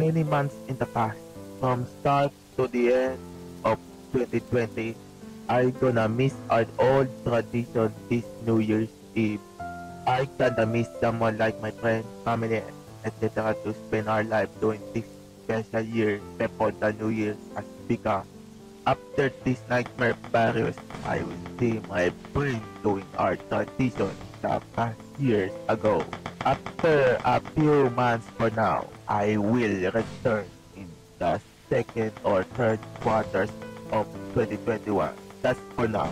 many months in the past, from start to the end of 2020, I gonna miss our old tradition this New Year's Eve. I gonna miss someone like my friends, family, etc. to spend our life during this special year before the New Year has begun. After this nightmare virus, I will see my brain doing our tradition the past years ago. After a few months for now, I will return in the second or third quarters of 2021. That's for now.